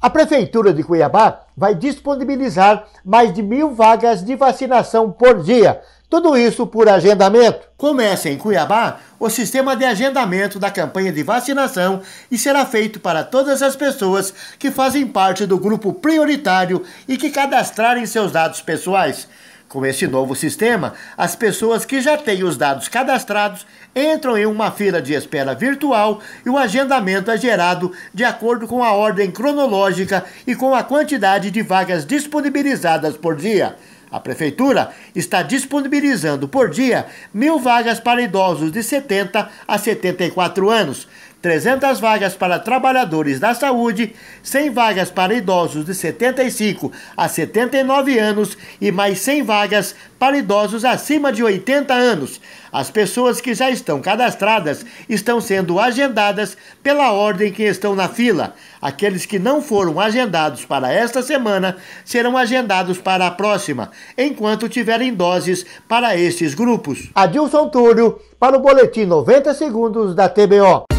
A Prefeitura de Cuiabá vai disponibilizar mais de mil vagas de vacinação por dia. Tudo isso por agendamento. Começa em Cuiabá o sistema de agendamento da campanha de vacinação e será feito para todas as pessoas que fazem parte do grupo prioritário e que cadastrarem seus dados pessoais. Com esse novo sistema, as pessoas que já têm os dados cadastrados entram em uma fila de espera virtual e o agendamento é gerado de acordo com a ordem cronológica e com a quantidade de vagas disponibilizadas por dia. A Prefeitura está disponibilizando por dia mil vagas para idosos de 70 a 74 anos, 300 vagas para trabalhadores da saúde, 100 vagas para idosos de 75 a 79 anos e mais 100 vagas para idosos acima de 80 anos. As pessoas que já estão cadastradas estão sendo agendadas pela ordem que estão na fila. Aqueles que não foram agendados para esta semana serão agendados para a próxima, enquanto tiverem doses para estes grupos. Adilson Túlio, para o Boletim 90 Segundos da TBO.